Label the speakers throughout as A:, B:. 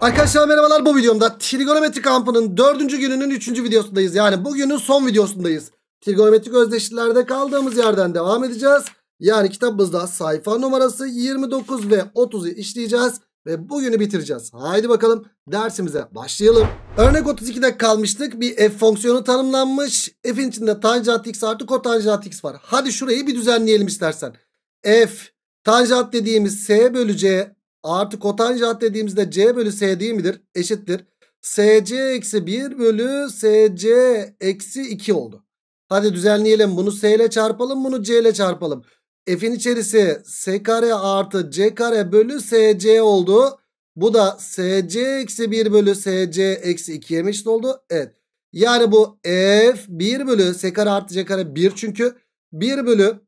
A: Arkadaşlar merhabalar bu videomda trigonometri kampının dördüncü gününün üçüncü videosundayız. Yani bugünün son videosundayız. Trigonometrik özdeşliklerde kaldığımız yerden devam edeceğiz. Yani kitabımızda sayfa numarası 29 ve 30'u işleyeceğiz. Ve bugünü bitireceğiz. Haydi bakalım dersimize başlayalım. Örnek 32'de kalmıştık. Bir f fonksiyonu tanımlanmış. F'in içinde tanjant x artı kotanjant x var. Hadi şurayı bir düzenleyelim istersen. F tanjant dediğimiz s bölü c artı kotanjant dediğimizde c bölü s değil midir? Eşittir. SC eksi 1 bölü SC eksi 2 oldu. Hadi düzenleyelim. Bunu S ile çarpalım. Bunu C ile çarpalım. F'in içerisi S kare artı C kare bölü SC oldu. Bu da SC eksi 1 bölü SC eksi 2'ye eşit oldu. Evet. Yani bu F 1 bölü S kare artı C kare 1 çünkü 1 bölü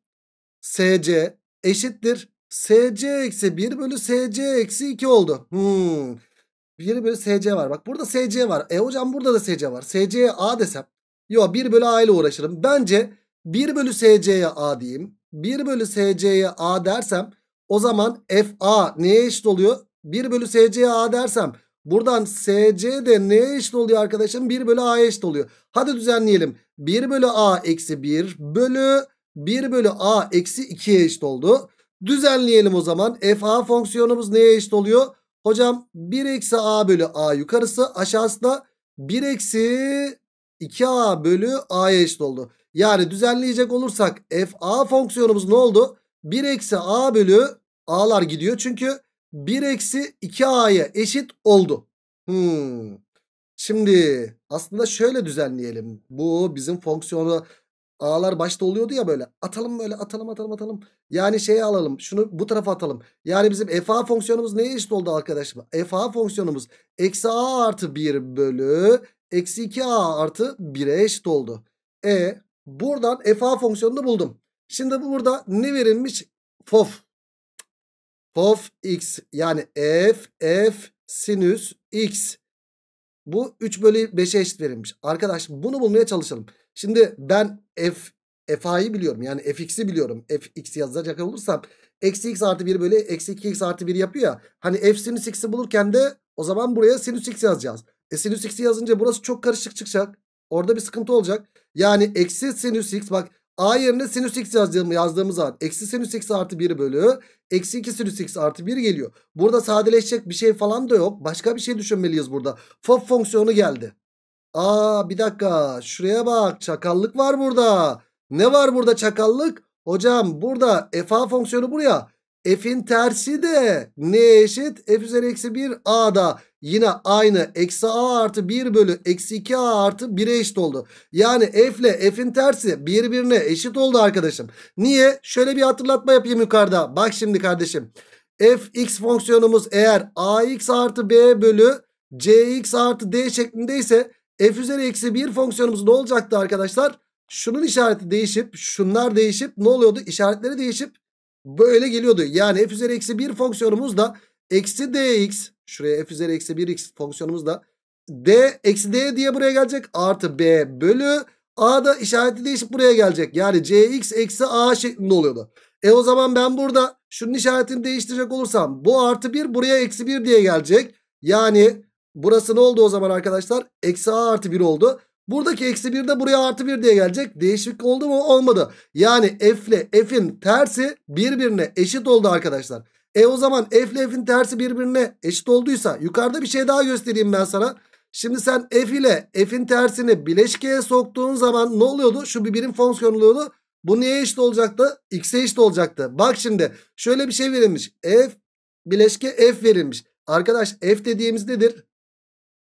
A: SC eşittir. SC eksi 1 bölü SC eksi 2 oldu. Hmm. 1 bölü SC var. Bak burada SC var. E hocam burada da SC var. SC'ye A desem. Yo 1 bölü A ile uğraşırım. Bence 1 bölü SC'ye A diyeyim. 1 bölü SC'ye A dersem o zaman FA neye eşit oluyor? 1 bölü SC'ye A dersem buradan SC de neye eşit oluyor arkadaşım? 1 bölü A'ya eşit oluyor. Hadi düzenleyelim. 1 bölü A eksi 1 bölü 1 bölü A eksi 2'ye eşit oldu. Düzenleyelim o zaman. FA fonksiyonumuz neye eşit oluyor? Hocam 1 eksi A bölü A yukarısı aşağısında 1 eksi 2A bölü A'ya eşit oldu. Yani düzenleyecek olursak FA fonksiyonumuz ne oldu? 1 eksi A bölü A'lar gidiyor. Çünkü 1 eksi 2A'ya eşit oldu. Hmm. Şimdi aslında şöyle düzenleyelim. Bu bizim fonksiyonu A'lar başta oluyordu ya böyle. Atalım böyle atalım atalım atalım. Yani şeyi alalım. Şunu bu tarafa atalım. Yani bizim FA fonksiyonumuz neye eşit oldu arkadaşlar? FA fonksiyonumuz eksi A artı 1 bölü eksi 2A artı 1'e eşit oldu. E buradan FA fonksiyonunu buldum. Şimdi burada ne verilmiş? FOF. FOF x yani f f sinüs x. Bu 3 bölü 5'e eşit verilmiş. Arkadaş bunu bulmaya çalışalım. Şimdi ben f fa'yı biliyorum. Yani fx'i biliyorum. fx yazacak olursam eksi x artı 1 bölü eksi 2x artı 1 yapıyor ya. Hani f sinüs x'i bulurken de o zaman buraya sinüs x yazacağız. E sinüs x'i yazınca burası çok karışık çıkacak. Orada bir sıkıntı olacak. Yani eksi sinüs x bak a yerine sinüs x yazdığım, yazdığımız zaman eksi sinüs x artı 1 bölü eksi 2 sinüs x artı 1 geliyor. Burada sadeleşecek bir şey falan da yok. Başka bir şey düşünmeliyiz burada. Fof fonksiyonu geldi. Aa bir dakika şuraya bak çakallık var burada. Ne var burada çakallık? Hocam burada fa fonksiyonu buraya. F'in tersi de ne eşit? F üzeri eksi 1 A'da yine aynı eksi A artı 1 bölü eksi 2 A artı 1'e eşit oldu. Yani F ile F'in tersi birbirine eşit oldu arkadaşım. Niye? Şöyle bir hatırlatma yapayım yukarıda. Bak şimdi kardeşim. Fx fonksiyonumuz eğer ax artı b bölü cx artı d şeklindeyse f üzeri eksi 1 fonksiyonumuz ne olacaktı arkadaşlar? Şunun işareti değişip şunlar değişip ne oluyordu? İşaretleri değişip böyle geliyordu. Yani f üzeri eksi 1 fonksiyonumuz da eksi dx şuraya f üzeri eksi 1x fonksiyonumuz da d eksi d diye buraya gelecek artı b bölü a da işareti değişip buraya gelecek. Yani cx eksi a şeklinde oluyordu. E o zaman ben burada şunun işaretini değiştirecek olursam bu artı 1 buraya eksi 1 diye gelecek. Yani burası ne oldu o zaman arkadaşlar? Eksi a artı 1 oldu. Buradaki eksi 1 de buraya artı 1 diye gelecek. Değişiklik oldu mu? Olmadı. Yani f ile f'in tersi birbirine eşit oldu arkadaşlar. E o zaman f ile f'in tersi birbirine eşit olduysa yukarıda bir şey daha göstereyim ben sana. Şimdi sen f ile f'in tersini bileşkeye soktuğun zaman ne oluyordu? Şu bir birim oluyordu. Bu neye eşit olacaktı? X'e eşit olacaktı. Bak şimdi şöyle bir şey verilmiş. F bileşke f verilmiş. Arkadaş f dediğimiz nedir?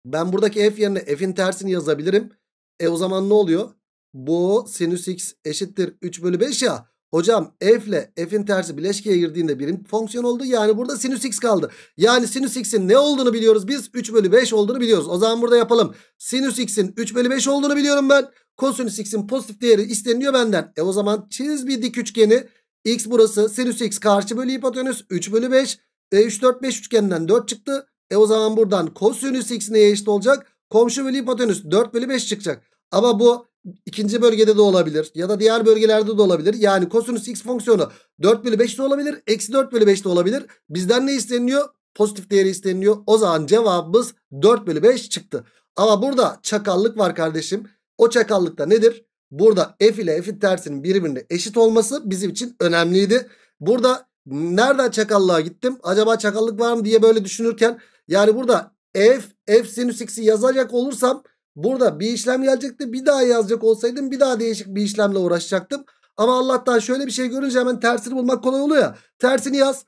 A: Ben buradaki f yerine f'in tersini yazabilirim. E o zaman ne oluyor? Bu sinüs x eşittir 3 bölü 5 ya. Hocam f ile f'in tersi bileşkeye girdiğinde birim fonksiyon oldu. Yani burada sinüs x kaldı. Yani sinüs x'in ne olduğunu biliyoruz biz. 3 bölü 5 olduğunu biliyoruz. O zaman burada yapalım. Sinüs x'in 3 bölü 5 olduğunu biliyorum ben. Kosinüs x'in pozitif değeri isteniyor benden. E o zaman çiz bir dik üçgeni. X burası sinüs x karşı bölü hipotenüs 3 bölü 5. E 3 4 5 üçgeninden 4 çıktı. E o zaman buradan kosinüs x neye eşit olacak? Komşu bölü hipotenüs 4 bölü 5 çıkacak. Ama bu ikinci bölgede de olabilir. Ya da diğer bölgelerde de olabilir. Yani kosinüs x fonksiyonu 4 bölü 5 de olabilir. Eksi 4 bölü 5 de olabilir. Bizden ne isteniyor? pozitif değeri isteniyor. O zaman cevabımız 4 bölü 5 çıktı. Ama burada çakallık var kardeşim. O çakallıkta nedir? Burada f ile f'in tersinin birbirine eşit olması bizim için önemliydi. Burada nereden çakallığa gittim? Acaba çakallık var mı diye böyle düşünürken yani burada f, f sinüs x'i yazacak olursam burada bir işlem gelecekti. Bir daha yazacak olsaydım bir daha değişik bir işlemle uğraşacaktım. Ama Allah'tan şöyle bir şey görünce hemen tersini bulmak kolay oluyor ya. Tersini yaz.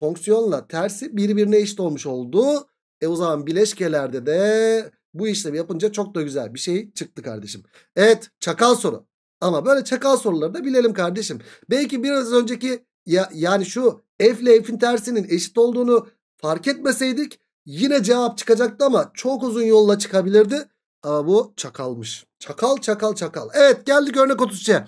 A: Fonksiyonla tersi birbirine eşit olmuş oldu. E o zaman bileşkelerde de bu işlemi yapınca çok da güzel bir şey çıktı kardeşim. Evet çakal soru. Ama böyle çakal soruları da bilelim kardeşim. Belki biraz önceki ya, yani şu f ile f'in tersinin eşit olduğunu fark etmeseydik yine cevap çıkacaktı ama çok uzun yolla çıkabilirdi. Ama bu çakalmış. Çakal çakal çakal. Evet geldik örnek 33'e.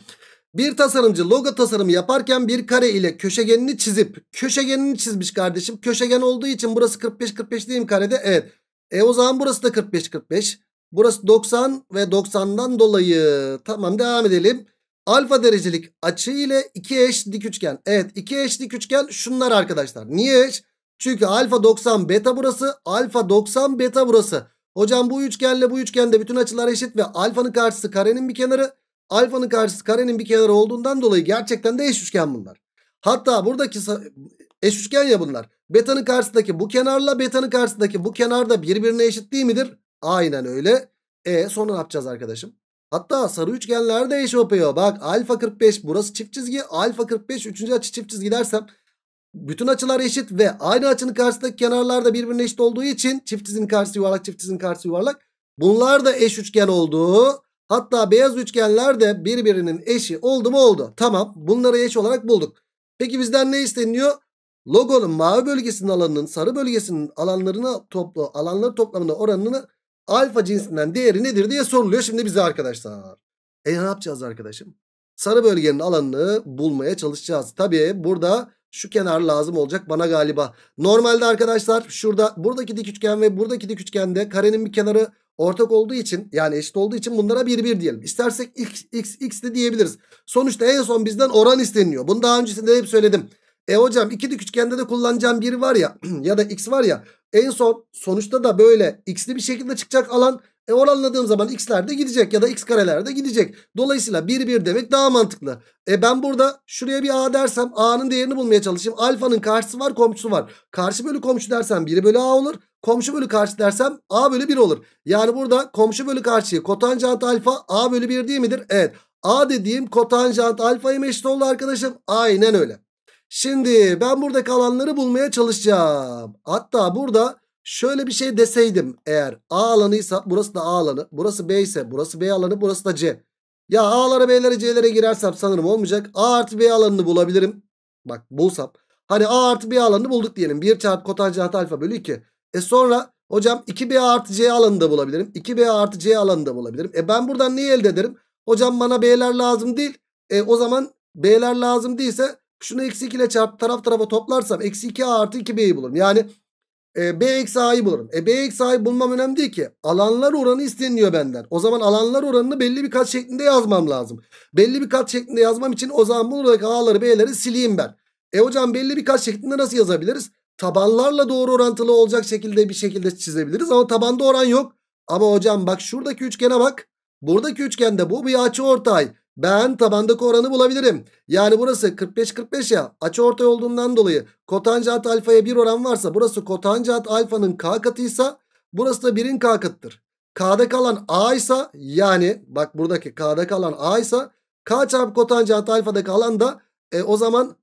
A: Bir tasarımcı logo tasarımı yaparken bir kare ile köşegenini çizip köşegenini çizmiş kardeşim. Köşegen olduğu için burası 45 45 değil mi karede? Evet. E o zaman burası da 45 45. Burası 90 ve 90'dan dolayı tamam devam edelim. Alfa derecelik açı ile iki eş dik üçgen. Evet iki eş dik üçgen şunlar arkadaşlar. Niye eş? Çünkü alfa 90 beta burası. Alfa 90 beta burası. Hocam bu üçgenle bu üçgende bütün açılar eşit ve alfanın karşısı karenin bir kenarı. Alfanın karşısı karenin bir kenarı olduğundan dolayı gerçekten de eş üçgen bunlar. Hatta buradaki eş üçgen ya bunlar. Beta'nın karşısındaki bu kenarla beta'nın karşısındaki bu kenar da birbirine eşit değil midir? Aynen öyle. E sonra ne yapacağız arkadaşım? Hatta sarı üçgenler de eş yapıyor. Bak alfa 45 burası çift çizgi. Alfa 45 üçüncü açı çift çizgi dersem bütün açılar eşit ve aynı açının karşısındaki kenarlar da birbirine eşit olduğu için çift çizginin karşısı yuvarlak çift çizginin karşısı yuvarlak. Bunlar da eş üçgen oldu. Hatta beyaz üçgenler de birbirinin eşi oldu mu oldu. Tamam bunları eş olarak bulduk. Peki bizden ne isteniyor? Logonun mavi bölgesinin alanının sarı bölgesinin alanlarına toplu alanları toplamına oranını alfa cinsinden değeri nedir diye soruluyor şimdi bize arkadaşlar. E ne yapacağız arkadaşım? Sarı bölgenin alanını bulmaya çalışacağız. Tabii burada şu kenar lazım olacak bana galiba. Normalde arkadaşlar şurada buradaki dik üçgen ve buradaki dik üçgende karenin bir kenarı ortak olduğu için yani eşit olduğu için bunlara 1 1 diyelim. İstersek x x x de diyebiliriz. Sonuçta en son bizden oran isteniyor. Bunu daha öncesinde hep söyledim. E hocam iki dik üçgende de kullanacağım bir var ya ya da x var ya en son sonuçta da böyle x'li bir şekilde çıkacak alan e oranladığım zaman x'ler de gidecek ya da x kareler de gidecek. Dolayısıyla 1 1 demek daha mantıklı. E ben burada şuraya bir a dersem a'nın değerini bulmaya çalışayım. Alfanın karşısı var komşusu var. Karşı bölü komşu dersem 1 bölü a olur. Komşu bölü karşı dersem a bölü 1 olur. Yani burada komşu bölü karşıyı kotanjant alfa a bölü 1 değil midir? Evet. A dediğim kotanjant alfaya eşit oldu arkadaşım. Aynen öyle. Şimdi ben burada kalanları bulmaya çalışacağım. Hatta burada şöyle bir şey deseydim eğer A alanıysa burası da A alanı. Burası B ise burası B alanı burası da C. Ya A'lara B'lere C'lere girersem sanırım olmayacak. A artı B alanını bulabilirim. Bak bulsam. Hani A artı B alanını bulduk diyelim. 1 çarpı kotanjant alfa bölü 2. E sonra hocam 2B artı C alanını da bulabilirim. 2B artı C alanını da bulabilirim. E ben buradan neyi elde ederim? Hocam bana B'ler lazım değil. E o zaman B'ler lazım değilse şunu eksi 2 ile çarp taraf tarafa toplarsam eksi 2A artı 2B'yi bulurum. Yani e, B eksi A'yı bulurum. E B eksi A'yı bulmam önemli değil ki. Alanlar oranı isteniyor benden. O zaman alanlar oranını belli bir kat şeklinde yazmam lazım. Belli bir kat şeklinde yazmam için o zaman buradaki A'ları B'leri sileyim ben. E hocam belli bir kat şeklinde nasıl yazabiliriz? Tabanlarla doğru orantılı olacak şekilde bir şekilde çizebiliriz ama tabanda oran yok. Ama hocam bak şuradaki üçgene bak. Buradaki üçgende bu bir açı ortay. Ben tabandaki oranı bulabilirim. Yani burası 45-45 ya açı ortay olduğundan dolayı kotanjant alfaya bir oran varsa burası kotanjant alfanın k katıysa burası da 1'in k katıdır. K'da kalan A ise yani bak buradaki K'da kalan A ise K çarpı kotanjant alfadaki alan da e, o zaman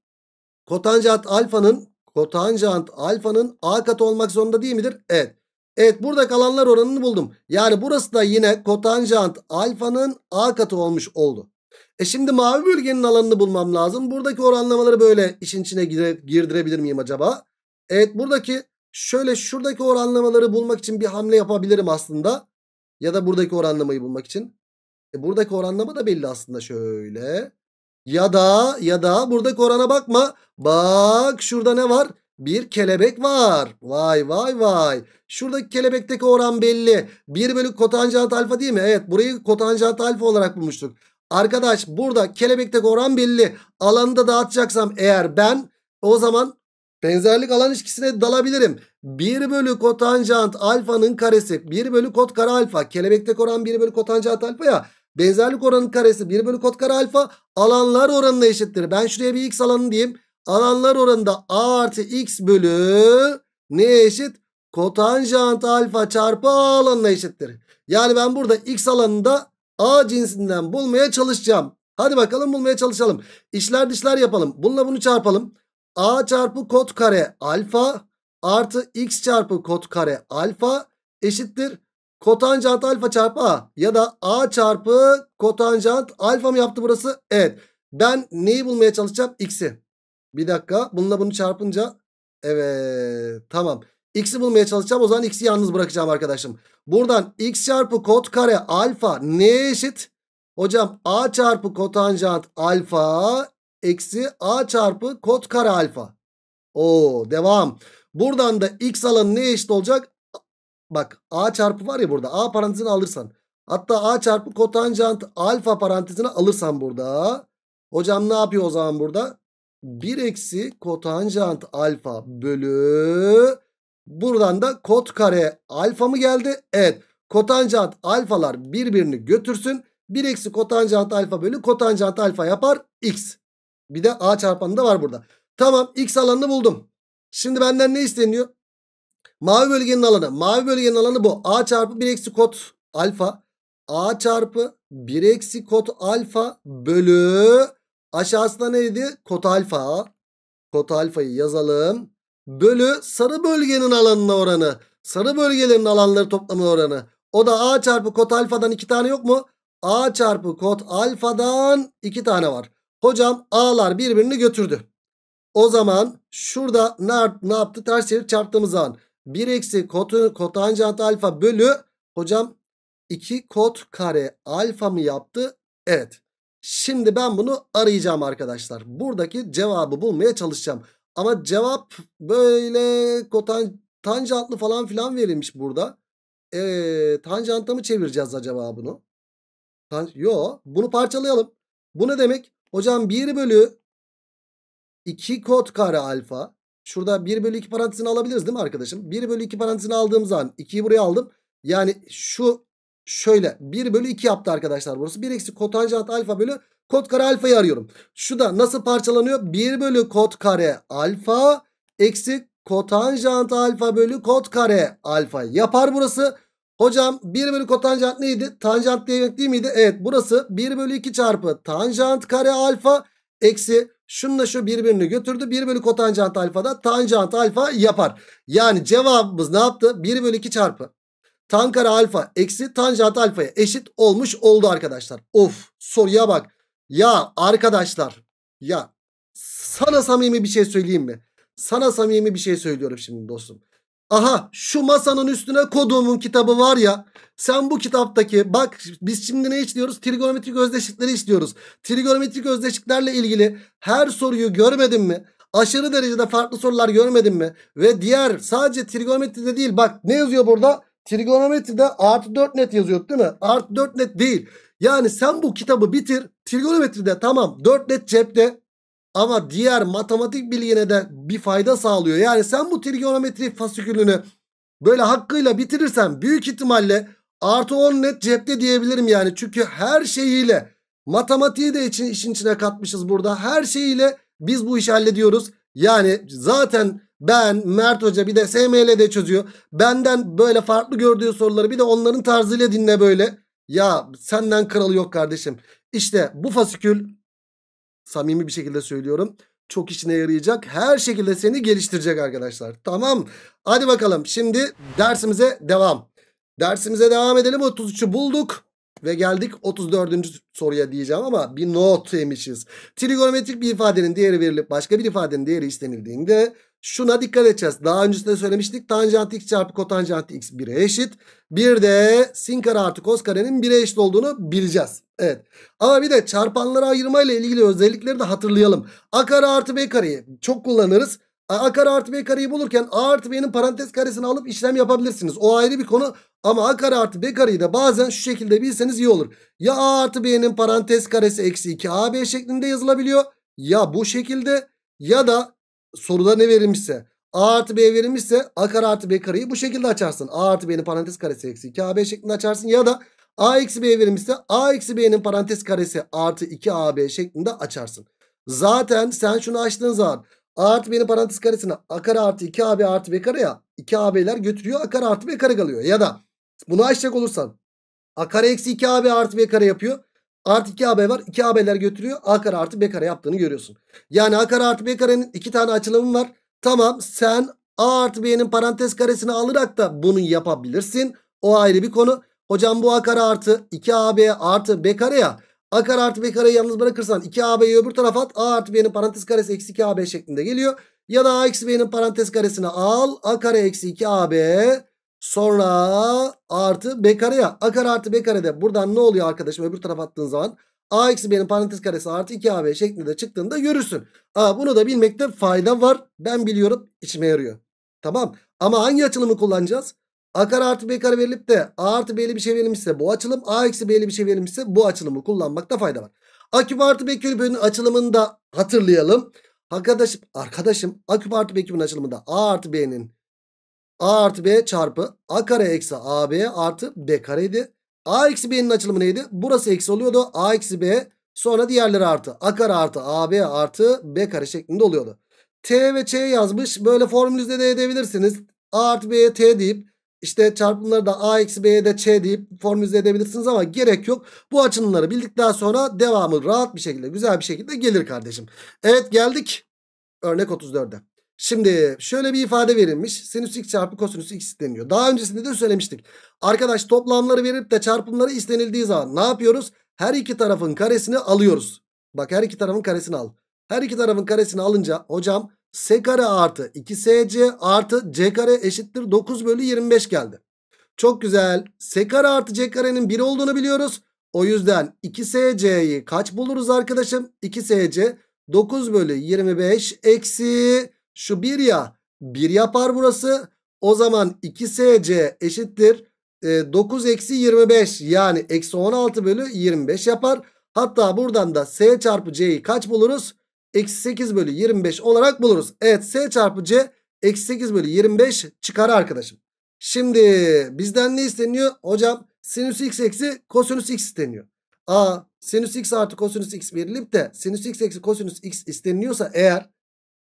A: kotanjant alfanın kotanjant alfanın A katı olmak zorunda değil midir? Evet. Evet burada kalanlar oranını buldum. Yani burası da yine kotanjant alfanın A katı olmuş oldu. E şimdi mavi bölgenin alanını bulmam lazım. Buradaki oranlamaları böyle işin içine girdirebilir miyim acaba? Evet buradaki şöyle şuradaki oranlamaları bulmak için bir hamle yapabilirim aslında. Ya da buradaki oranlamayı bulmak için. E buradaki oranlama da belli aslında şöyle. Ya da ya da buradaki orana bakma. Bak şurada ne var? Bir kelebek var. Vay vay vay. Şuradaki kelebekteki oran belli. 1 bölü kotanjant alfa değil mi? Evet burayı kotanjant alfa olarak bulmuştuk. Arkadaş burada kelebekteki oran belli. Alanı da dağıtacaksam eğer ben o zaman Benzerlik alan ilişkisine dalabilirim. 1 bölü kotanjant alfanın karesi 1 bölü kot kare alfa. Kelebekte oran 1 bölü kotanjant alfa ya. Benzerlik oranın karesi 1 bölü kot kare alfa alanlar oranına eşittir. Ben şuraya bir x alanı diyeyim. Alanlar oranında a artı x bölü neye eşit? Kotanjant alfa çarpı a alanına eşittir. Yani ben burada x alanında a cinsinden bulmaya çalışacağım. Hadi bakalım bulmaya çalışalım. İşler dışlar yapalım. Bununla bunu çarpalım. a çarpı kot kare alfa artı x çarpı kot kare alfa eşittir. Kotanjant alfa çarpı a ya da a çarpı kotanjant alfa mı yaptı burası? Evet. Ben neyi bulmaya çalışacağım? X'i. Bir dakika. Bununla bunu çarpınca evet tamam. X'i bulmaya çalışacağım. O zaman X'i yalnız bırakacağım arkadaşım. Buradan X çarpı kot kare alfa neye eşit? Hocam A çarpı kotanjant alfa eksi A çarpı kot kare alfa. Oo devam. Buradan da X alanı neye eşit olacak? Bak A çarpı var ya burada. A parantezini alırsan. Hatta A çarpı kotanjant alfa parantezini alırsan burada. Hocam ne yapıyor o zaman burada? 1 eksi kotanjant alfa bölü buradan da kot kare alfa mı geldi? Evet. Kotanjant alfalar birbirini götürsün. 1 eksi kotanjant alfa bölü kotanjant alfa yapar x. Bir de a çarpanı da var burada. Tamam x alanını buldum. Şimdi benden ne isteniyor? Mavi bölgenin alanı. Mavi bölgenin alanı bu. A çarpı 1 eksi kot alfa. A çarpı 1 eksi kot alfa bölü aşağısında neydi? Kot alfa. Kot alfayı yazalım. Bölü sarı bölgenin alanına oranı. Sarı bölgelerin alanları toplamı oranı. O da A çarpı kot alfadan 2 tane yok mu? A çarpı kot alfadan 2 tane var. Hocam A'lar birbirini götürdü. O zaman şurada ne, ne yaptı? Ters çevirip çarptığımız zaman 1 eksi kot, kotanjant alfa bölü hocam 2 kot kare alfa mı yaptı? Evet. Şimdi ben bunu arayacağım arkadaşlar. Buradaki cevabı bulmaya çalışacağım. Ama cevap böyle kotan, tanjantlı falan filan verilmiş burada. Ee, tanjanta mı çevireceğiz acaba bunu? Tan Yo bunu parçalayalım. Bu ne demek? Hocam 1 bölü 2 kot kare alfa. Şurada 1 bölü 2 parantezini alabiliriz değil mi arkadaşım? 1 bölü 2 parantezini aldığım zaman 2'yi buraya aldım. Yani şu şöyle 1 bölü 2 yaptı arkadaşlar burası. 1 eksi kotanjant alfa bölü kot kare alfayı arıyorum. Şu da nasıl parçalanıyor? 1 bölü kot kare alfa eksi kotanjant alfa bölü kot kare alfa yapar burası. Hocam 1 bölü kotanjant neydi? Tanjant demek değil miydi? Evet burası 1 bölü 2 çarpı tanjant kare alfa eksi şununla şu birbirini götürdü. 1 bölü kotanjant alfa da tanjant alfa yapar. Yani cevabımız ne yaptı? 1 bölü 2 çarpı tan kare alfa eksi tanjant alfaya eşit olmuş oldu arkadaşlar. Of soruya bak. Ya arkadaşlar ya sana samimi bir şey söyleyeyim mi? Sana samimi bir şey söylüyorum şimdi dostum. Aha şu masanın üstüne koduğumun kitabı var ya. Sen bu kitaptaki bak biz şimdi ne işliyoruz? Trigonometrik özdeşlikleri işliyoruz. Trigonometrik özdeşliklerle ilgili her soruyu görmedin mi? Aşırı derecede farklı sorular görmedin mi? Ve diğer sadece trigonometride değil bak ne yazıyor burada? Trigonometride artı 4 net yazıyor değil mi? Artı 4 net değil. Yani sen bu kitabı bitir. Trigonometride tamam 4 net cepte. Ama diğer matematik bilgine de bir fayda sağlıyor. Yani sen bu trigonometri fasikülünü böyle hakkıyla bitirirsen büyük ihtimalle artı 10 net cepte diyebilirim yani. Çünkü her şeyiyle matematiği de için, işin içine katmışız burada. Her şeyiyle biz bu işi hallediyoruz. Yani zaten ben Mert Hoca bir de SML de çözüyor. Benden böyle farklı gördüğü soruları bir de onların tarzıyla dinle böyle. Ya senden kralı yok kardeşim. İşte bu fasikül samimi bir şekilde söylüyorum. Çok işine yarayacak. Her şekilde seni geliştirecek arkadaşlar. Tamam. Hadi bakalım. Şimdi dersimize devam. Dersimize devam edelim. 33'ü bulduk. Ve geldik 34. soruya diyeceğim ama bir not yemişiz. Trigonometrik bir ifadenin değeri verilip başka bir ifadenin değeri istenildiğinde şuna dikkat edeceğiz. Daha öncesinde söylemiştik. Tanjant x çarpı kotanjant x 1'e eşit. Bir de sin kare artı kos karenin 1'e eşit olduğunu bileceğiz. Evet. Ama bir de çarpanları ayırma ile ilgili özellikleri de hatırlayalım. A kare artı B kareyi çok kullanırız. A kare artı B kareyi bulurken A artı B'nin parantez karesini alıp işlem yapabilirsiniz. O ayrı bir konu. Ama A kare artı B kareyi de bazen şu şekilde bilseniz iyi olur. Ya A artı B'nin parantez karesi eksi 2 AB şeklinde yazılabiliyor. Ya bu şekilde ya da soruda ne verilmişse A artı B verilmişse A kare artı B kareyi bu şekilde açarsın. A artı B'nin parantez karesi eksi 2AB şeklinde açarsın. Ya da A eksi B verilmişse A eksi B'nin parantez karesi artı 2AB şeklinde açarsın. Zaten sen şunu açtığın zaman A artı B'nin parantez karesine A kare artı 2AB artı B kare ya 2AB'ler götürüyor A kare artı B kare kalıyor. Ya da bunu açacak olursan A kare eksi 2AB artı B kare yapıyor. Artı 2AB var. 2AB'ler götürüyor. A kare artı B kare yaptığını görüyorsun. Yani A kare artı B karenin iki tane açılımı var. Tamam sen A artı B'nin parantez karesini alarak da bunu yapabilirsin. O ayrı bir konu. Hocam bu A kare artı 2AB artı B kare ya. A kare artı B kareyi yalnız bırakırsan 2AB'yi öbür tarafa at. A artı B'nin parantez karesi eksi 2AB şeklinde geliyor. Ya da A eksi B'nin parantez karesini al. A kare eksi 2AB sonra artı B kare ya. A kare artı B karede buradan ne oluyor arkadaşım öbür tarafa attığın zaman? A eksi B'nin parantez karesi artı 2AB şeklinde çıktığında görürsün. Aa, bunu da bilmekte fayda var. Ben biliyorum işime yarıyor. Tamam. Ama hangi açılımı kullanacağız? A kare artı B kare verilip de A artı B'li bir şey verilmişse bu açılım. A eksi B'li bir şey verilmişse bu açılımı kullanmakta fayda var. A küp artı B küpün açılımını da hatırlayalım. Arkadaşım, arkadaşım A küp artı B küpün açılımında A artı B'nin A artı B çarpı A kare eksi AB artı B kareydi. A eksi B'nin açılımı neydi? Burası eksi oluyordu. A eksi B sonra diğerleri artı. A kare artı AB artı B kare şeklinde oluyordu. T ve Ç yazmış. Böyle formülize de edebilirsiniz. A artı B'ye T deyip işte çarpımları da A eksi B'ye de Ç deyip formülize edebilirsiniz ama gerek yok. Bu açılımları bildikten sonra devamı rahat bir şekilde güzel bir şekilde gelir kardeşim. Evet geldik örnek 34'e. Şimdi şöyle bir ifade verilmiş. Sinüs x çarpı kosinüs x isteniyor. Daha öncesinde de söylemiştik. Arkadaş toplamları verip de çarpımları istenildiği zaman ne yapıyoruz? Her iki tarafın karesini alıyoruz. Bak her iki tarafın karesini al. Her iki tarafın karesini alınca hocam s kare artı 2sc artı c kare eşittir 9 bölü 25 geldi. Çok güzel. S kare artı c karenin 1 olduğunu biliyoruz. O yüzden 2sc'yi kaç buluruz arkadaşım? 2sc 9 bölü 25 eksi şu 1 ya 1 yapar burası. O zaman 2sc eşittir e, 9 eksi 25 yani eksi 16 bölü 25 yapar. Hatta buradan da s çarpı c'yi kaç buluruz? Eksi 8 bölü 25 olarak buluruz. Evet s çarpı c eksi 8 bölü 25 çıkar arkadaşım. Şimdi bizden ne isteniyor? Hocam sinüs x eksi kosinüs x isteniyor. A sinüs x artı kosinüs x verilip de sinüs x eksi kosinüs x isteniyorsa eğer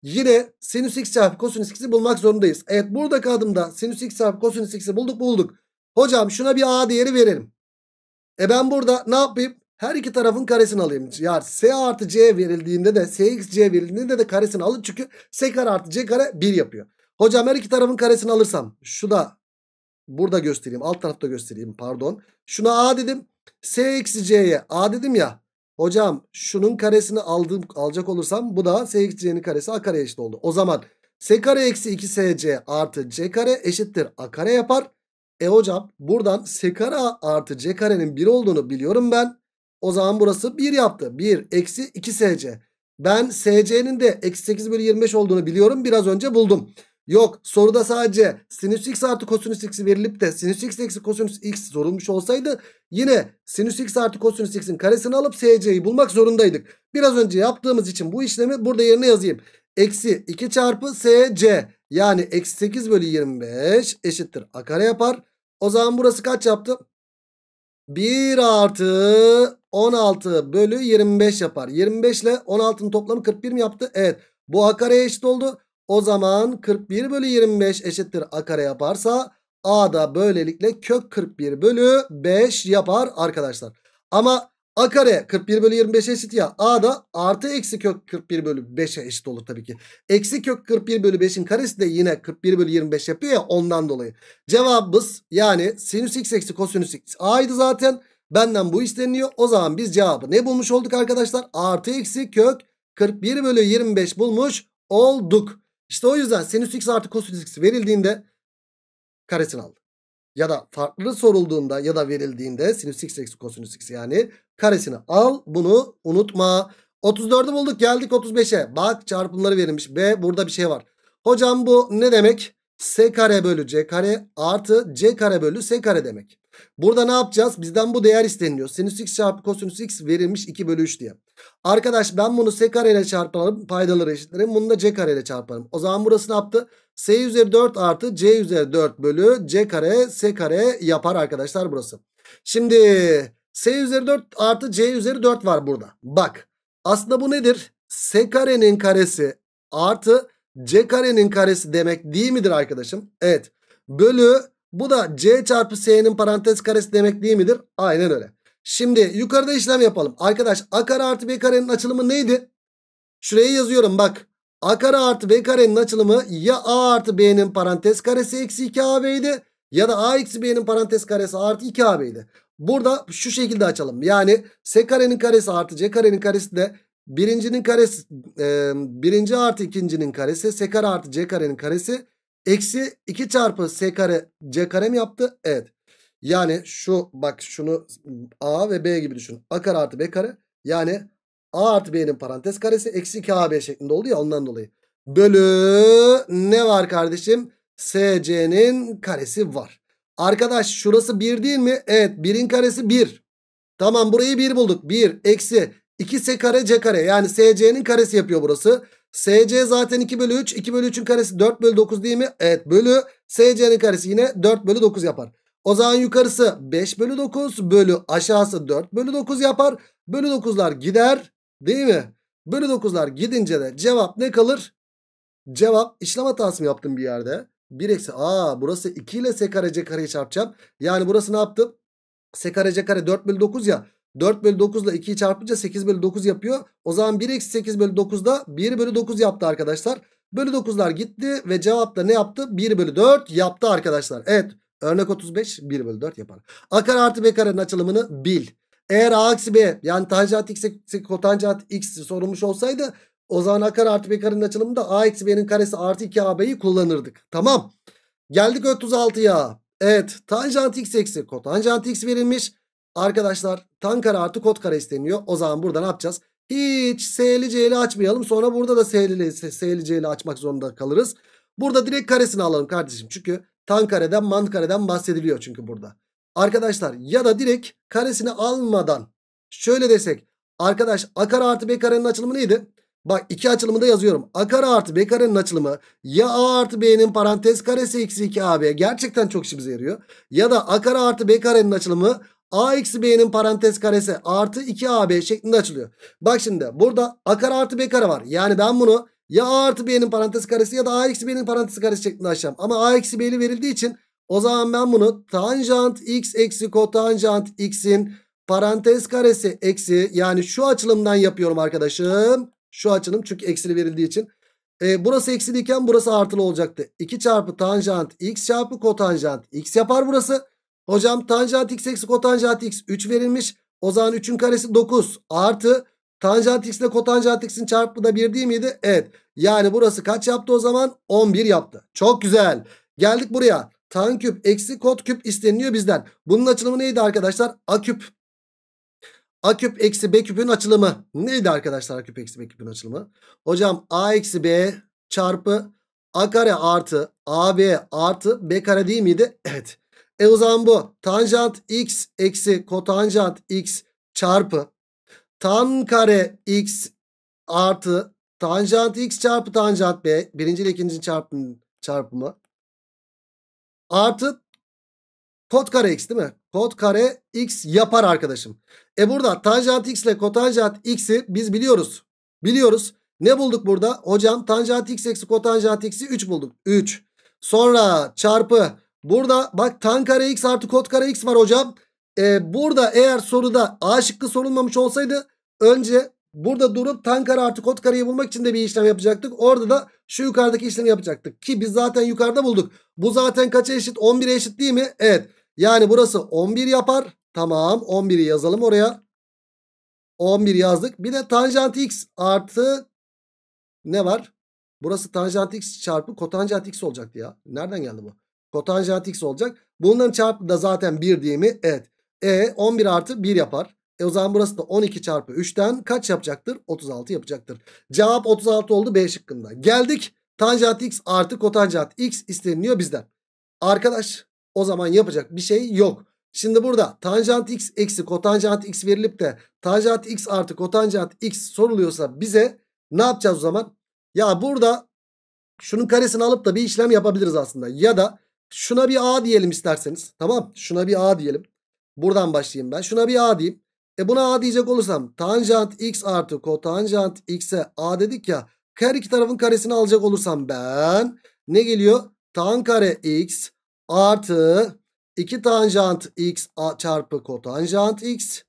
A: Yine sinüs x çarpı kosinüs x'i bulmak zorundayız. Evet buradaki adımda sinüs x çarpı kosinüs x'i bulduk bulduk. Hocam şuna bir a değeri verelim. E ben burada ne yapayım? Her iki tarafın karesini alayım. Yani s artı c verildiğinde de sx c verildiğinde de karesini alın. Çünkü s kare artı c kare 1 yapıyor. Hocam her iki tarafın karesini alırsam şu da burada göstereyim. Alt tarafta göstereyim pardon. Şuna a dedim. s c'ye a dedim ya. Hocam şunun karesini aldım, alacak olursam bu da s eksi karesi a kare eşit oldu. O zaman s kare eksi 2 sc artı c kare eşittir a kare yapar. E hocam buradan s kare artı c karenin 1 olduğunu biliyorum ben. O zaman burası 1 yaptı. 1 eksi 2 sc. Ben sc'nin de eksi 8 bölü 25 olduğunu biliyorum. Biraz önce buldum. Yok soruda sadece sinüs x artı kosinüs x verilip de sinüs x eksi kosinüs x sorulmuş olsaydı yine sinüs x artı kosinüs x'in karesini alıp SC'yi bulmak zorundaydık. Biraz önce yaptığımız için bu işlemi burada yerine yazayım. Eksi 2 çarpı SC yani eksi 8 bölü 25 eşittir a kare yapar. O zaman burası kaç yaptı? 1 artı 16 bölü 25 yapar. 25 ile 16'nın toplamı 41 mi yaptı? Evet bu a kareye eşit oldu. O zaman 41 bölü 25 eşittir a kare yaparsa a da böylelikle kök 41 bölü 5 yapar arkadaşlar. Ama a kare 41 bölü 25 eşit ya a da artı eksi kök 41 bölü 5'e eşit olur tabii ki. Eksi kök 41 bölü 5'in karesi de yine 41 bölü 25 yapıyor ya ondan dolayı. Cevabımız yani sinüs x eksi kosinüs x a'ydı zaten. Benden bu isteniyor. O zaman biz cevabı ne bulmuş olduk arkadaşlar? Artı eksi kök 41 bölü 25 bulmuş olduk. İşte o yüzden sinüs x artı kosinüs x verildiğinde karesini aldı. Ya da farklı sorulduğunda ya da verildiğinde sinüs x eksi kosinüs x yani karesini al. Bunu unutma. 34'ü bulduk geldik 35'e. Bak çarpımları verilmiş. B burada bir şey var. Hocam bu ne demek? S kare bölü C kare artı C kare bölü S kare demek. Burada ne yapacağız? Bizden bu değer isteniyor. Sinüs x çarpı kosinüs x verilmiş 2 bölü 3 diye. Arkadaş ben bunu S kare ile çarparım. Paydaları eşitlerim. Bunu da C kare ile çarparım. O zaman burası ne yaptı? S üzeri 4 artı C üzeri 4 bölü C kare S kare yapar arkadaşlar burası. Şimdi S üzeri 4 artı C üzeri 4 var burada. Bak aslında bu nedir? S karenin karesi artı C karenin karesi demek değil midir arkadaşım? Evet. Bölü bu da C çarpı S'nin parantez karesi demek değil midir? Aynen öyle. Şimdi yukarıda işlem yapalım. Arkadaş A kare artı B karenin açılımı neydi? Şuraya yazıyorum bak. A kare artı B karenin açılımı ya A artı B'nin parantez karesi eksi 2AB'ydi. Ya da A eksi B'nin parantez karesi artı 2AB'ydi. Burada şu şekilde açalım. Yani S karenin karesi artı C karenin karesi de birincinin karesi e, birinci artı ikincinin karesi S kare artı C karenin karesi eksi 2 çarpı S kare C kare mi yaptı? Evet. Yani şu bak şunu A ve B gibi düşün. A kare artı B kare yani A artı B'nin parantez karesi eksi 2AB şeklinde oldu ya ondan dolayı. Bölü ne var kardeşim? SC'nin karesi var. Arkadaş şurası 1 değil mi? Evet 1'in karesi 1. Tamam burayı 1 bulduk. 1 eksi 2S kare C kare yani SC'nin karesi yapıyor burası. SC zaten 2 bölü 3. 2 bölü 3'ün karesi 4 bölü 9 değil mi? Evet bölü SC'nin karesi yine 4 bölü 9 yapar. O zaman yukarısı 5 bölü 9 bölü aşağısı 4 bölü 9 yapar. Bölü 9'lar gider değil mi? Bölü 9'lar gidince de cevap ne kalır? Cevap işlem hatası mı yaptım bir yerde? 1 eksi. Aa burası 2 ile s kare c kareyi çarpacağım. Yani burası ne yaptı? S kare c kare 4 bölü 9 ya. 4 bölü 9 ile 2'yi çarpınca 8 bölü 9 yapıyor. O zaman 1 eksi 8 bölü 9 da 1 bölü 9 yaptı arkadaşlar. Bölü 9'lar gitti ve cevap da ne yaptı? 1 bölü 4 yaptı arkadaşlar. Evet örnek 35 1 bölü 4 yapar. A kare artı B karenin açılımını bil. Eğer A eksi B yani tanjant x eksi kotanjant x sorulmuş olsaydı o zaman A kare artı B karenin açılımında A eksi B'nin karesi artı 2AB'yi kullanırdık. Tamam. Geldik 36'ya. Evet tanjant x eksi kotanjant x verilmiş. Arkadaşlar tan kare artı kot kare isteniyor. O zaman burada ne yapacağız? Hiç S'li C'li açmayalım. Sonra burada da S'li C'li açmak zorunda kalırız. Burada direkt karesini alalım kardeşim. Çünkü tan kareden man kareden bahsediliyor çünkü burada. Arkadaşlar ya da direkt karesini almadan şöyle desek. Arkadaş a kare artı b karenin açılımı neydi? Bak iki açılımı da yazıyorum. A kare artı B karenin açılımı ya A artı B'nin parantez karesi eksi 2AB gerçekten çok işimize yarıyor. Ya da A kare artı B karenin açılımı A eksi B'nin parantez karesi artı 2AB şeklinde açılıyor. Bak şimdi burada A kare artı B kare var. Yani ben bunu ya A artı B'nin parantez karesi ya da A eksi B'nin parantez karesi şeklinde açacağım. Ama A eksi B'li verildiği için o zaman ben bunu tanjant x eksi kotanjant x'in parantez karesi eksi yani şu açılımdan yapıyorum arkadaşım. Şu açılım çünkü eksili verildiği için. E, burası eksiliyken burası artılı olacaktı. 2 çarpı tanjant x çarpı kotanjant x yapar burası. Hocam tanjant x eksi kotanjant x 3 verilmiş. O zaman 3'ün karesi 9 artı tanjant x ile kotanjant x'in çarpımı da 1 değil miydi? Evet. Yani burası kaç yaptı o zaman? 11 yaptı. Çok güzel. Geldik buraya. Tan küp eksi kot küp isteniyor bizden. Bunun açılımı neydi arkadaşlar? A küp A küp eksi B küpün açılımı. Neydi arkadaşlar A küp eksi B küpün açılımı? Hocam A eksi B çarpı A kare artı AB artı B kare değil miydi? Evet. E o zaman bu tanjant x eksi kotanjant x çarpı tan kare x artı tanjant x çarpı tanjant b birinci ile ikinci çarpım, çarpımı artı Kot kare x değil mi? Kot kare x yapar arkadaşım. E burada tanjant x ile kotanjant x'i biz biliyoruz. Biliyoruz. Ne bulduk burada? Hocam tanjant x eksi kotanjant x'i 3 bulduk. 3. Sonra çarpı. Burada bak tan kare x artı kot kare x var hocam. E, burada eğer soruda A şıkkı sorulmamış olsaydı önce burada durup tan kare artı kot kareyi bulmak için de bir işlem yapacaktık. Orada da şu yukarıdaki işlemi yapacaktık. Ki biz zaten yukarıda bulduk. Bu zaten kaça eşit? 11'e eşit değil mi? Evet. Yani burası 11 yapar. Tamam 11'i yazalım oraya. 11 yazdık. Bir de tanjant x artı ne var? Burası tanjant x çarpı kotanjant x olacaktı ya. Nereden geldi bu? Kotanjant x olacak. Bunların çarpı da zaten 1 değil mi? Evet. E 11 artı 1 yapar. E o zaman burası da 12 çarpı 3'ten kaç yapacaktır? 36 yapacaktır. Cevap 36 oldu B şıkkında. Geldik Tanjant x artı kotanjant x isteniyor bizden. Arkadaş o zaman yapacak bir şey yok. Şimdi burada tanjant x eksi kotanjant x verilip de tanjant x artı kotanjant x soruluyorsa bize ne yapacağız o zaman? Ya burada şunun karesini alıp da bir işlem yapabiliriz aslında. Ya da şuna bir a diyelim isterseniz. Tamam şuna bir a diyelim. Buradan başlayayım ben. Şuna bir a diyeyim. E buna a diyecek olursam tanjant x artı kotanjant x'e a dedik ya. Her iki tarafın karesini alacak olursam ben ne geliyor? Tan kare x artı 2 tanjant x çarpı kotanjant x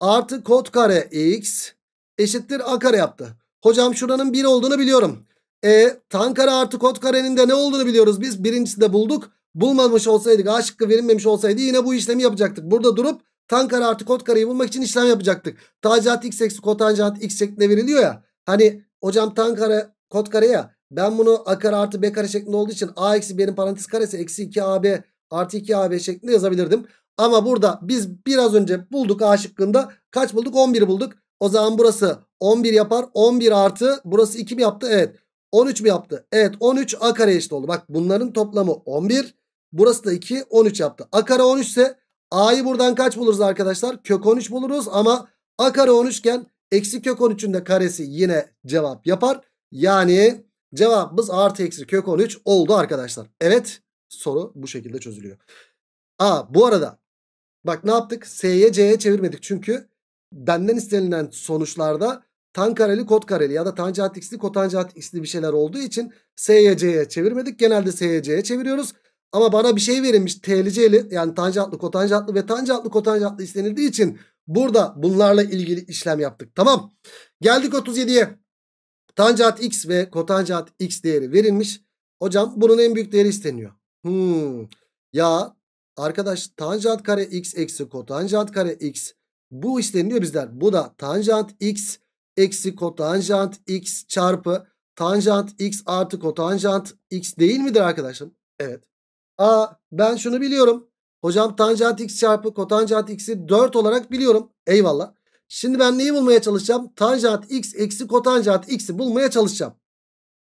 A: artı kot kare x eşittir a kare yaptı. Hocam şuranın 1 olduğunu biliyorum. E tan kare artı kot karenin de ne olduğunu biliyoruz biz. Birincisi de bulduk. Bulmamış olsaydık A şıkkı verilmemiş olsaydı yine bu işlemi yapacaktık. Burada durup tan kare artı kot kareyi bulmak için işlem yapacaktık. Tanjant x eksi kotanjant x şeklinde veriliyor ya. Hani hocam tan kare kot kare ya. Ben bunu a kare artı b kare şeklinde olduğu için a eksi b'nin parantez karesi eksi 2ab artı 2ab şeklinde yazabilirdim. Ama burada biz biraz önce bulduk a şıkkında. Kaç bulduk? 11 bulduk. O zaman burası 11 yapar. 11 artı burası 2 mi yaptı? Evet. 13 mi yaptı? Evet 13 a kare eşit oldu. Bak bunların toplamı 11. Burası da 2 13 yaptı. A kare 13 ise a'yı buradan kaç buluruz arkadaşlar? Kök 13 buluruz ama a kare 13 iken eksi kök 13'ün de karesi yine cevap yapar. Yani cevabımız artı eksi kök 13 oldu arkadaşlar. Evet soru bu şekilde çözülüyor. A bu arada bak ne yaptık? S'ye C'ye çevirmedik çünkü benden istenilen sonuçlarda tan kareli kod kareli ya da tanjant x'li kotanjant x'li bir şeyler olduğu için S'ye C'ye çevirmedik. Genelde S'ye C'ye çeviriyoruz. Ama bana bir şey verilmiş TLC'li yani tanjantlı kotanjantlı ve tanjantlı kotanjantlı istenildiği için burada bunlarla ilgili işlem yaptık. Tamam. Geldik 37'ye. Tanjant x ve kotanjant x değeri verilmiş. Hocam bunun en büyük değeri isteniyor. Hmm. Ya arkadaş tanjant kare x eksi kotanjant kare x bu isteniyor bizler. Bu da tanjant x eksi kotanjant x çarpı tanjant x artı kotanjant x değil midir arkadaşım? Evet. Aa ben şunu biliyorum. Hocam tanjant x çarpı kotanjant x'i 4 olarak biliyorum. Eyvallah. Şimdi ben neyi bulmaya çalışacağım? Tanjant x eksi kotanjant x'i bulmaya çalışacağım.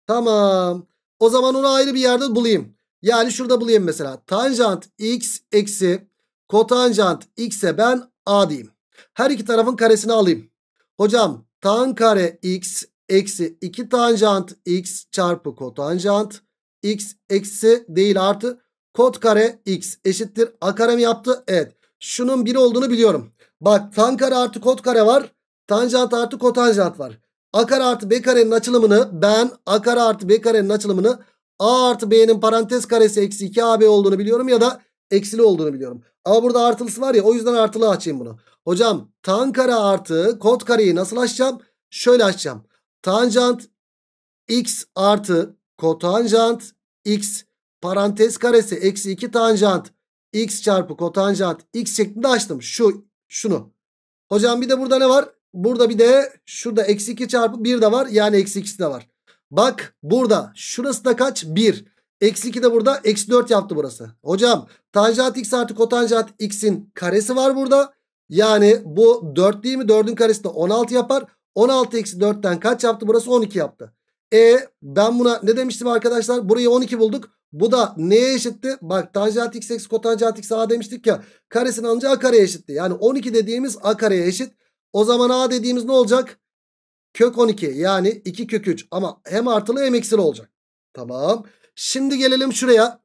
A: Tamam. O zaman onu ayrı bir yerde bulayım. Yani şurada bulayım mesela. Tanjant x eksi kotanjant x'e ben a diyeyim. Her iki tarafın karesini alayım. Hocam tan kare x eksi 2 tanjant x çarpı kotanjant x eksi değil artı kot kare x eşittir a kare mi yaptı? Evet. Şunun 1 olduğunu biliyorum. Bak tan kare artı kot kare var. Tanjant artı kotanjant var. A kare artı B karenin açılımını ben A kare artı B karenin açılımını A artı B'nin parantez karesi eksi 2 AB olduğunu biliyorum ya da eksili olduğunu biliyorum. Ama burada artılısı var ya o yüzden artılı açayım bunu. Hocam tan kare artı kot kareyi nasıl açacağım? Şöyle açacağım. Tanjant x artı kotanjant x parantez karesi eksi 2 tanjant x çarpı kotanjant x şeklinde açtım. Şu şunu. Hocam bir de burada ne var? Burada bir de şurada eksi 2 çarpı 1 de var. Yani eksi 2 de var. Bak burada şurası da kaç? 1. Eksi 2 de burada. Eksi 4 yaptı burası. Hocam tanjant x artı kotanjant x'in karesi var burada. Yani bu 4 değil mi? 4'ün karesi de 16 yapar. 16 eksi 4'ten kaç yaptı? Burası 12 yaptı. E ben buna ne demiştim arkadaşlar? Burayı 12 bulduk. Bu da neye eşitti? Bak tanjant x eksi kotanjant x a demiştik ya. Karesini alınca a kareye eşitti. Yani 12 dediğimiz a kareye eşit. O zaman a dediğimiz ne olacak? Kök 12 yani 2 kök 3 ama hem artılı hem eksili olacak. Tamam. Şimdi gelelim şuraya.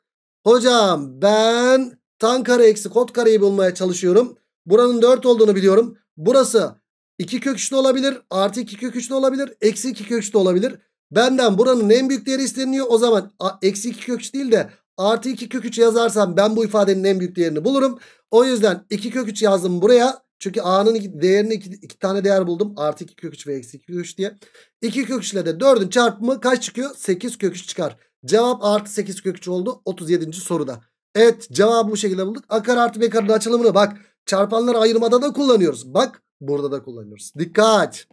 A: Hocam ben tan kare eksi kot kareyi bulmaya çalışıyorum. Buranın 4 olduğunu biliyorum. Burası 2 kök 3 de olabilir. Artı 2 kök 3 de olabilir. Eksi 2 kök 3 de olabilir. Benden buranın en büyük değeri isteniyor. O zaman eksi 2 kök 3 değil de artı 2 kök 3 yazarsam ben bu ifadenin en büyük değerini bulurum. O yüzden 2 kök 3 yazdım buraya. Çünkü a'nın değerini 2, 2 tane değer buldum. Artı 2 kök 3 ve eksi 2 kök 3 diye. 2 kök 3 ile de 4'ün çarpımı kaç çıkıyor? 8 kök 3 çıkar. Cevap artı 8 kök 3 oldu 37. soruda. Evet cevabı bu şekilde bulduk. A kare artı B karenin açılımını bak çarpanları ayırmada da kullanıyoruz. Bak burada da kullanıyoruz. Dikkat.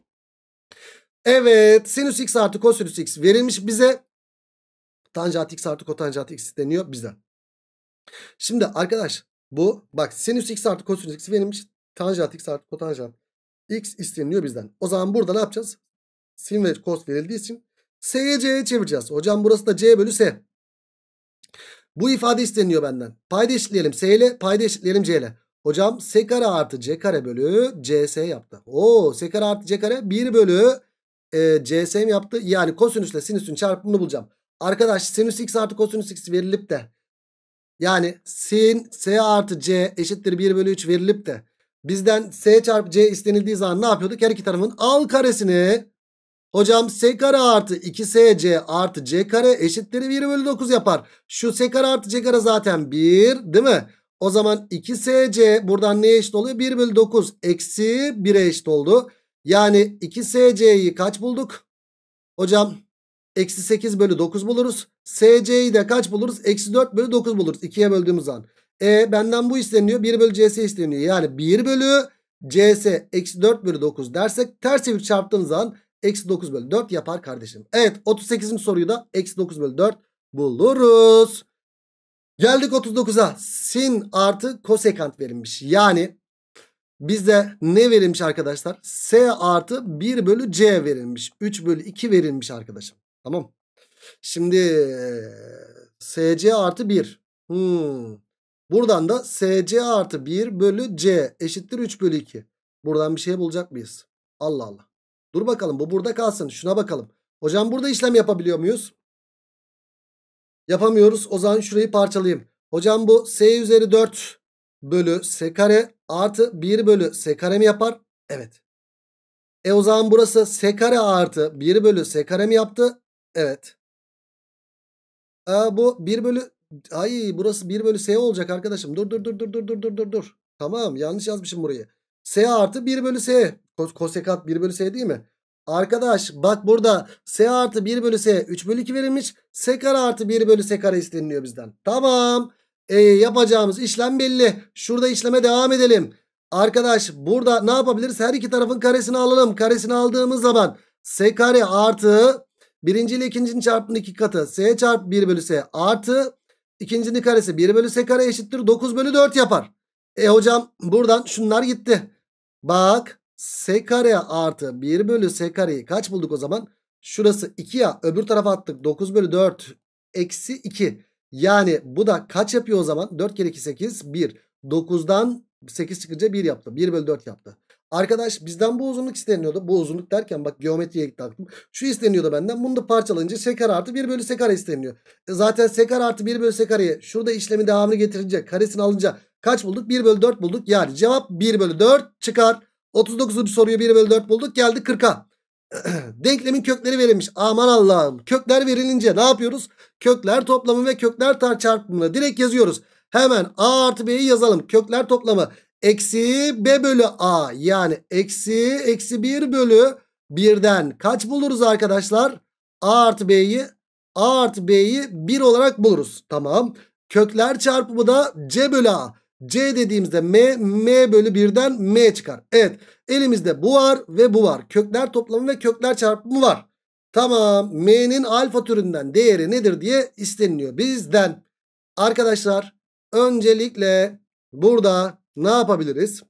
A: Evet sinüs x artı kosinüs x verilmiş bize. Tanjant x artı kotanjant x deniyor bizden. Şimdi arkadaş bu bak sinüs x artı kosinüs x verilmiş. Tanjant x artı kotanjant x isteniyor bizden. O zaman burada ne yapacağız? Sin ve kos verildiği için S'ye C'ye çevireceğiz. Hocam burası da C bölü S. Bu ifade isteniyor benden. Payda eşitleyelim S ile payda eşitleyelim C ile. Hocam S kare artı C kare bölü CS yaptı. Oo S kare artı C kare 1 bölü e, CS mi yaptı? Yani kosinüsle sinüsün çarpımını bulacağım. Arkadaş sinüs x artı kosinüs x verilip de yani sin S artı C eşittir 1 bölü 3 verilip de bizden S çarpı C istenildiği zaman ne yapıyorduk? Her iki tarafın al karesini hocam S kare artı 2SC artı C kare eşittir 1 bölü 9 yapar. Şu S kare artı C kare zaten 1 değil mi? O zaman 2SC buradan neye eşit oluyor? 1 bölü 9 eksi 1'e eşit oldu. Yani 2SC'yi kaç bulduk? Hocam eksi 8 bölü 9 buluruz. SC'yi de kaç buluruz? Eksi 4 bölü 9 buluruz. 2'ye böldüğümüz zaman. E benden bu isteniyor. 1 bölü CS isteniyor. Yani 1 bölü CS eksi 4 bölü 9 dersek ters çevir çarptığımız zaman eksi 9 bölü 4 yapar kardeşim. Evet 38. soruyu da eksi 9 bölü 4 buluruz. Geldik 39'a. Sin artı kosekant verilmiş. Yani Bizde ne verilmiş arkadaşlar? S artı 1 bölü C verilmiş. 3 bölü 2 verilmiş arkadaşım. Tamam. Şimdi SC artı 1. Hmm. Buradan da SC artı 1 bölü C eşittir 3 bölü 2. Buradan bir şey bulacak mıyız? Allah Allah. Dur bakalım bu burada kalsın. Şuna bakalım. Hocam burada işlem yapabiliyor muyuz? Yapamıyoruz. O zaman şurayı parçalayayım. Hocam bu S üzeri 4 bölü S kare artı 1 bölü S kare mi yapar? Evet. E o zaman burası S kare artı 1 bölü S kare mi yaptı? Evet. E, bu 1 bölü ay burası 1 bölü S olacak arkadaşım. Dur dur dur dur dur dur dur dur dur. Tamam yanlış yazmışım burayı. S artı 1 bölü S. Kosekant 1 bölü S değil mi? Arkadaş bak burada S artı 1 bölü S 3 bölü 2 verilmiş. S kare artı 1 bölü S kare isteniliyor bizden. Tamam. E, yapacağımız işlem belli. Şurada işleme devam edelim. Arkadaş burada ne yapabiliriz? Her iki tarafın karesini alalım. Karesini aldığımız zaman S kare artı birinci ile ikincinin çarpımının iki katı. S çarpı 1 bölü S artı ikincinin karesi 1 bölü S kare eşittir 9 bölü 4 yapar. E hocam buradan şunlar gitti. Bak S kare artı 1 bölü S kareyi kaç bulduk o zaman? Şurası 2 ya öbür tarafa attık 9 bölü 4 eksi 2. Yani bu da kaç yapıyor o zaman? 4 kere 2 8 1. 9'dan 8 çıkınca 1 yaptı. 1 bölü 4 yaptı. Arkadaş bizden bu uzunluk isteniyordu. Bu uzunluk derken bak geometriye gitti. Şu isteniyordu benden. Bunu da parçalayınca sekar artı 1 bölü sekare isteniyor. E zaten sekar artı 1 bölü sekareyi şurada işlemin devamını getirince karesini alınca kaç bulduk? 1 bölü 4 bulduk. Yani cevap 1 bölü 4 çıkar. 39. soruyu 1 bölü 4 bulduk. Geldik 40'a. Denklemin kökleri verilmiş. Aman Allah'ım. Kökler verilince ne yapıyoruz? Kökler toplamı ve kökler çarpımını direkt yazıyoruz. Hemen A artı B'yi yazalım. Kökler toplamı eksi B bölü A yani eksi eksi 1 bölü 1'den kaç buluruz arkadaşlar? A artı B'yi A artı B'yi 1 olarak buluruz. Tamam. Kökler çarpımı da C bölü A. C dediğimizde M, M bölü 1'den M çıkar. Evet elimizde bu var ve bu var. Kökler toplamı ve kökler çarpımı var. Tamam M'nin alfa türünden değeri nedir diye isteniliyor bizden. Arkadaşlar öncelikle burada ne yapabiliriz?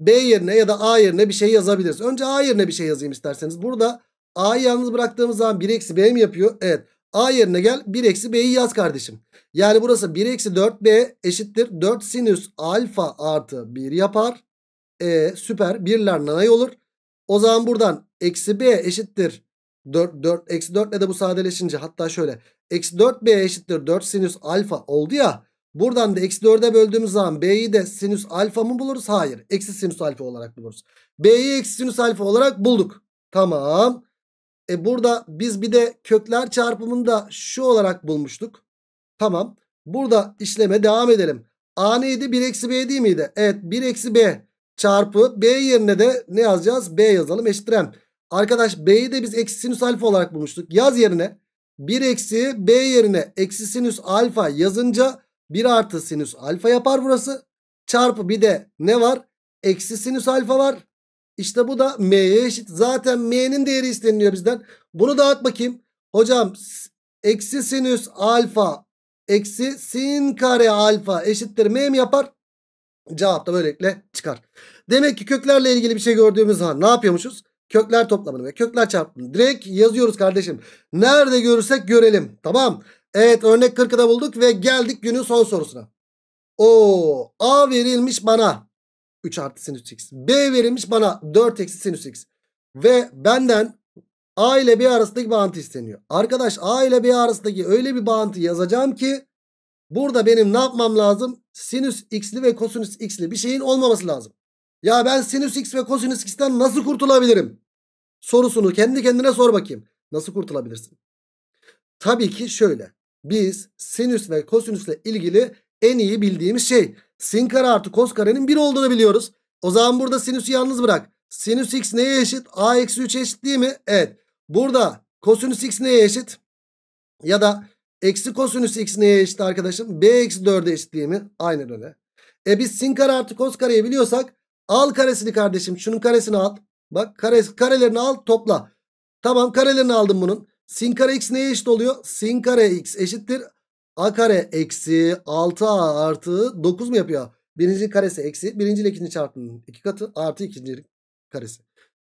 A: B yerine ya da A yerine bir şey yazabiliriz. Önce A yerine bir şey yazayım isterseniz. Burada A'yı yalnız bıraktığımız zaman 1 eksi B mi yapıyor? Evet. A yerine gel 1 eksi B'yi yaz kardeşim. Yani burası 1 eksi 4B eşittir 4 sinüs alfa artı 1 yapar. E süper birler nanay olur. O zaman buradan eksi B eşittir 4, 4 eksi 4 ile de bu sadeleşince hatta şöyle eksi 4B eşittir 4 sinüs alfa oldu ya. Buradan da eksi 4'e böldüğümüz zaman B'yi de sinüs alfa mı buluruz? Hayır. Eksi sinüs alfa olarak buluruz. B'yi eksi sinüs alfa olarak bulduk. Tamam. E burada biz bir de kökler çarpımını da şu olarak bulmuştuk. Tamam. Burada işleme devam edelim. A neydi? 1 eksi B değil miydi? Evet 1 eksi B çarpı B yerine de ne yazacağız? B yazalım eşittir M. Arkadaş B'yi de biz eksi sinüs alfa olarak bulmuştuk. Yaz yerine 1 eksi B yerine eksi sinüs alfa yazınca 1 artı sinüs alfa yapar burası. Çarpı bir de ne var? Eksi sinüs alfa var. İşte bu da m'ye eşit. Zaten m'nin değeri isteniliyor bizden. Bunu dağıt bakayım. Hocam eksi sinüs alfa eksi sin kare alfa eşittir m mi yapar? Cevap da böylelikle çıkar. Demek ki köklerle ilgili bir şey gördüğümüz zaman ne yapıyormuşuz? Kökler toplamını ve kökler çarpımını direkt yazıyoruz kardeşim. Nerede görürsek görelim. Tamam. Evet örnek 40'ı da bulduk ve geldik günün son sorusuna. O A verilmiş bana 3 artı sinüs x. B verilmiş bana 4 eksi sinüs x. Ve benden A ile B arasındaki bağıntı isteniyor. Arkadaş A ile B arasındaki öyle bir bağıntı yazacağım ki burada benim ne yapmam lazım? Sinüs x'li ve kosinüs x'li bir şeyin olmaması lazım. Ya ben sinüs x ve kosinüs x'ten nasıl kurtulabilirim? Sorusunu kendi kendine sor bakayım. Nasıl kurtulabilirsin? Tabii ki şöyle. Biz sinüs ve kosinüsle ilgili en iyi bildiğimiz şey sin kare artı kos karenin 1 olduğunu biliyoruz. O zaman burada sinüsü yalnız bırak. Sinüs x neye eşit? a eksi 3 eşit değil mi? Evet. Burada kosinüs x neye eşit? Ya da eksi kosinüs x neye eşit arkadaşım? b eksi 4'e eşit değil mi? Aynen öyle. E biz sin kare artı kos kareyi biliyorsak al karesini kardeşim. Şunun karesini al. Bak kare, karelerini al topla. Tamam karelerini aldım bunun. Sin kare x neye eşit oluyor? Sin kare x eşittir. A kare eksi 6a artı 9 mu yapıyor? Birinci karesi eksi. Birinci ile ikinci çarpımının iki katı artı ikinci karesi.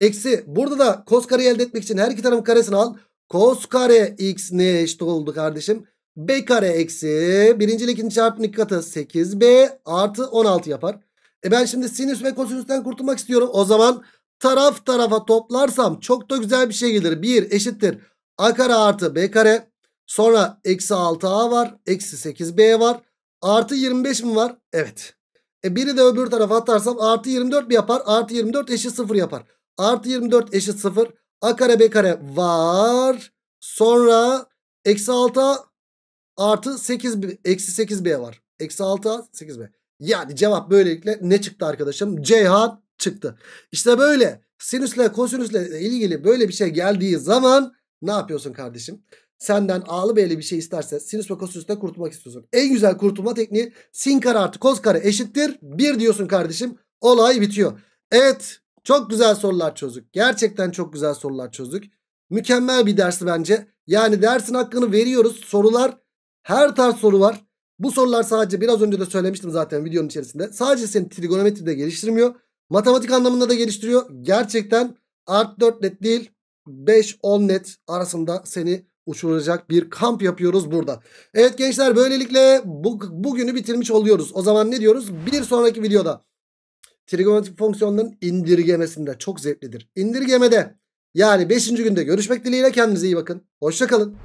A: Eksi burada da kos kareyi elde etmek için her iki tarafın karesini al. Kos kare x neye eşit oldu kardeşim? B kare eksi birinci ile ikinci çarpımının iki katı 8b artı 16 yapar. E ben şimdi sinüs ve kosinüsten kurtulmak istiyorum. O zaman taraf tarafa toplarsam çok da güzel bir şey gelir. 1 eşittir a kare artı b kare. Sonra eksi 6a var. Eksi 8b var. Artı 25 mi var? Evet. E biri de öbür tarafa atarsam artı 24 mi yapar? Artı 24 eşit 0 yapar. Artı 24 eşit 0. A kare B kare var. Sonra eksi 6 artı 8 eksi 8B var. Eksi 6 8B. Yani cevap böylelikle ne çıktı arkadaşım? Ceyhan çıktı. İşte böyle sinüsle kosinüsle ilgili böyle bir şey geldiği zaman ne yapıyorsun kardeşim? Senden A'lı B'li bir şey isterse sinüs ve kosinüsten kurtulmak istiyorsun. En güzel kurtulma tekniği sin kare artı kos kare eşittir 1 diyorsun kardeşim. Olay bitiyor. Evet çok güzel sorular çözdük. Gerçekten çok güzel sorular çözdük. Mükemmel bir dersi bence. Yani dersin hakkını veriyoruz. Sorular her tarz soru var. Bu sorular sadece biraz önce de söylemiştim zaten videonun içerisinde. Sadece seni trigonometride geliştirmiyor. Matematik anlamında da geliştiriyor. Gerçekten art 4 net değil 5-10 net arasında seni uçuracak bir kamp yapıyoruz burada. Evet gençler böylelikle bu, bugünü bitirmiş oluyoruz. O zaman ne diyoruz? Bir sonraki videoda trigonometrik fonksiyonların indirgemesinde çok zevklidir. İndirgemede yani 5. günde görüşmek dileğiyle kendinize iyi bakın. Hoşçakalın.